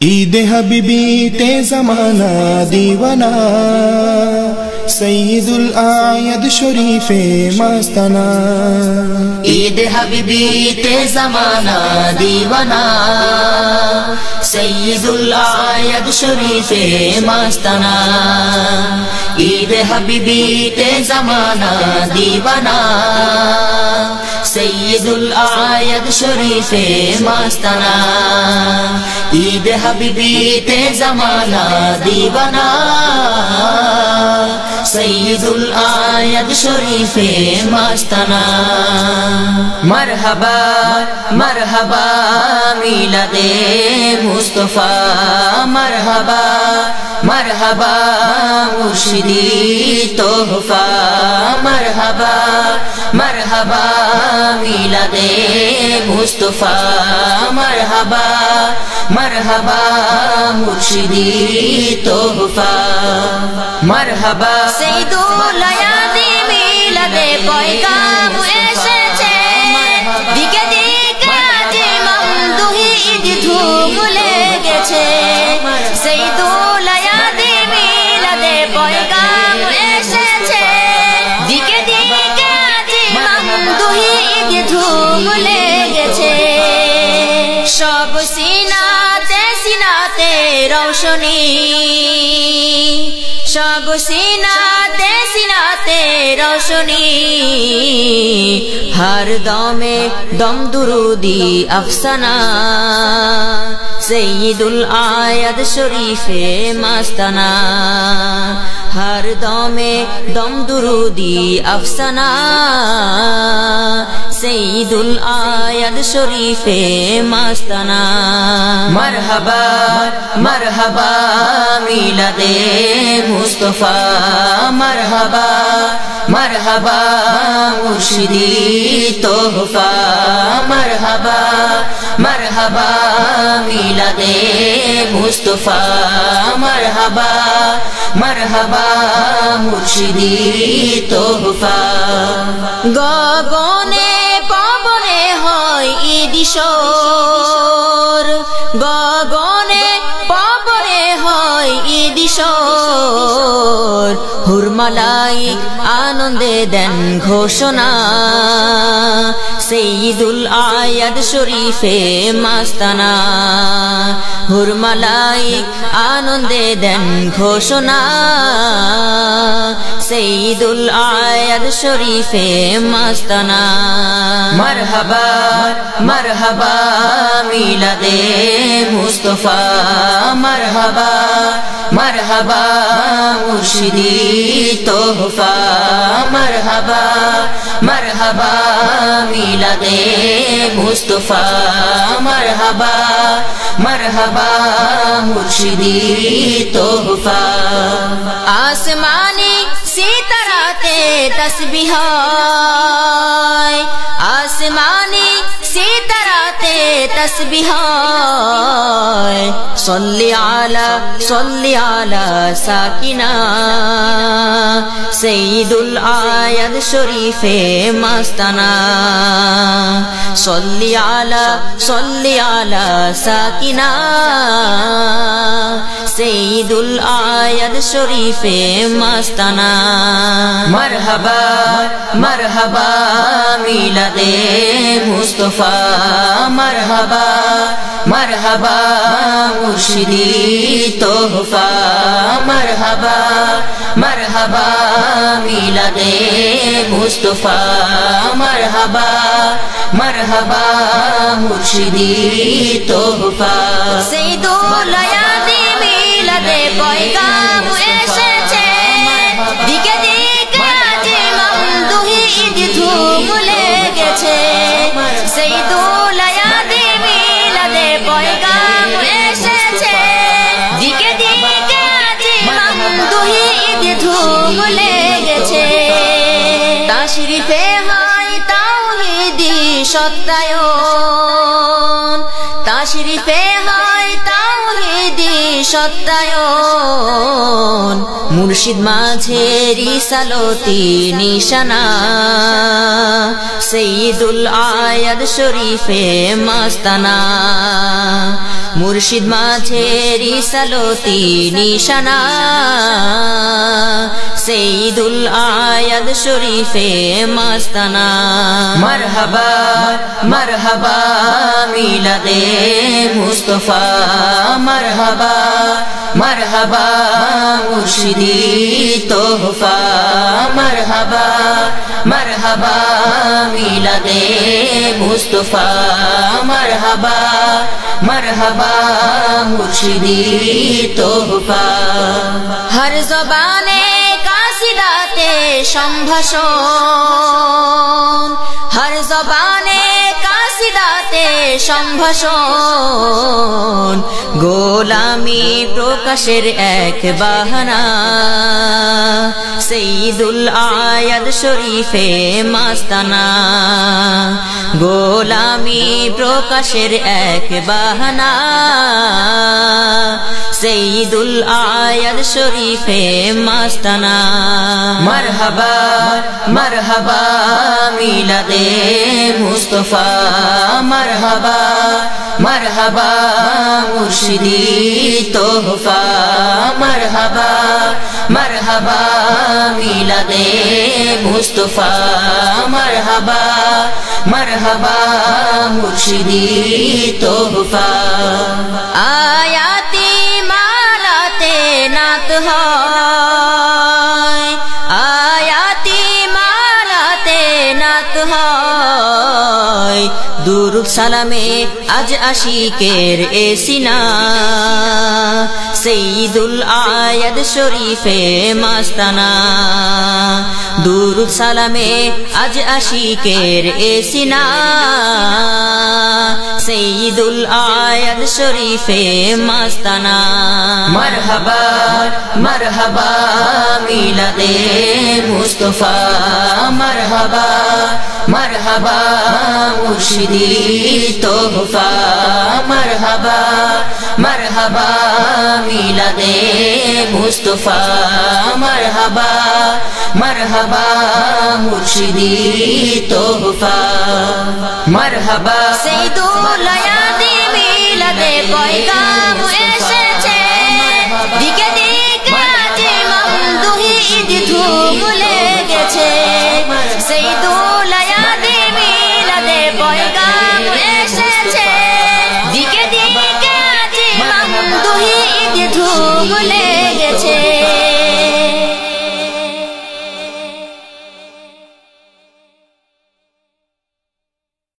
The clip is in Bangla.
ईद हबीबी ते जमाना दीवाना। সঈদুল আয়াদ শরীফে মাস্তানা ঈদ হাবিবি তে জমানা দিওয়ানা সৈয়দুল আয়াদ শরীফে মাস্তানা ঈদ হাবিবি তে জমানা দিওয়ানা সৈয়দুল আয়াদ শরীফে মাস্তানা ঈদ হাবিবি তে জমানা দিওয়ানা সৈয়দুল আয়াদ শরীফে মাস্তানা মারহাবা মারহাবা মিলাদে মুস্তফা মারহাবা মারহাবা, মুর্শিদি, তোহফা, মারহাবা মারহাবা, মিলাদে মুস্তফা, মারহাবা মারহাবা, মুর্শিদি, তোহফা, মারহাবা। সৈদুল আয়াদি মিলাদে পয়গাম এসেছে। দিকে দিকে ধুম সিনাতে সিনাতে রৌশনী সব সিনাতে সিনাতে রোশনী হর দমে দম দুরুদি আফসানা। সৈয়দুল আয়াদ শরীফে মাস্তানা। হর দমে দম দুরুদি আফসানা। সৈয়দুল আয়াদ শরীফে মাস্তানা। মারহাবা মারহাবা মিলাদে মুস্তফা। মারহাবা মারহাবা মুর্শিদি তোহফা। মারহাবা মারহাবা মিলাদে মুস্তফা। মারহাবা মারহাবা মুর্শিদি তোহফা। গগনে হয় ইদিশোর গগনে পাবনে হয় ইদিশোর হুরমালাই আনন্দে দেন ঘোষণা। সৈয়দুল আয়াদ শরীফে মাস্তানা। হুরমালাই আনন্দে দেন ঘোষণা। সৈয়দুল আয়াদ শরীফে মাস্তানা। মারহাবা মারহাবা, মিলাদে মুস্তফা। মারহাবা মারহাবা, মুর্শিদি তোহফা। মারহাবা মারহাবা মিলাদে মুস্তফা মারহাবা মারহাবা মুর্শিদি তোহফা আসমানি সিতারাতে তসবিহ আসমানি সিতারাতে তসবিহ সল্লি আলা সল্লি আলা সাকিনা। সৈয়দুল আয়াদ শরীফে মাস্তানা। সল্লি আলা সল্লি আলা সাকিনা। সৈয়দুল আয়াদ শরীফে মাস্তানা। মারহাবা মারহাবা, মিলাদে মুস্তফা। মারহাবা মারহাবা, মুর্শিদি, তোহফা, মারহাবা মারহাবা, মিলাদে মুস্তফা, মারহাবা মারহাবা, মুর্শিদি, তোহফা। সৈদুল আয়াদি মিলাদে পয়গাম ধুম লেগেছে। তাশরিফে হয় তাওহীদি সত্যায়ন তাশরিফে হয় তাওহীদি সত্যায়ন। মুর্শিদ মাঝে রিসালতি নিশানা। সৈয়দুল আয়াদ শরীফে মাস্তানা। মুর্শিদ মাঝে রিসালতি নিশানা। সেইদুল আয়াদ শরীফে মাস্তানা। মারহাবা মারহাবা। মিলাদে মুস্তফা, মারহাবা মারহাবা, মুর্শিদি, তোহফা, মারহাবা মারহাবা, মিলাদে মুস্তফা, মারহাবা মারহাবা, মুর্শিদি, তোহফা। হর জবানে কাসিদাতে সম্ভাষণ, হর জবানে কাসিদাতে সম্ভাষণ। গোলামি প্রকাশের এক বাহানা। সেইদুল আয়াদ শরীফে মাস্তানা। গোলামি প্রকাশের এক বাহানা। সেইদুল আয়াদ শরীফে মাস্তানা। মারহাবা মারহাবা মিলাদে মুস্তফা। মারহাবা মারহাবা মুর্শিদি তোহফা। মারহাবা মারহাবা মিলাদে মুস্তফা। মারহাবা মারহাবা মুর্শিদি তোহফা। আয়াতি নাত হয়। আয়াতি মালাতে নাত হয়। দুরুদ সালামে আজ আশিকের এসিনা সেইদুল আয়াদ শরীফে মাস্তানা। দুরুদ সালামে আজ আশিকের এসিনা সেইদুল আয়াদ শরীফে মাস্তানা মারহাবা মারহাবা মিলাদে মুস্তফা মারহাবা মারহাবা মুর্শিদি তোহফা মারহাবা মারহাবা মিলাদে মুস্তফা, মারহাবা মারহাবা, মুর্শিদি, তোহফা। মারহাবা সেইদুল আয়াদি মিলাদে পয়গাম এসেছে। দিকে দিকে আজ মামদুহি ঈদ ধুম দিকে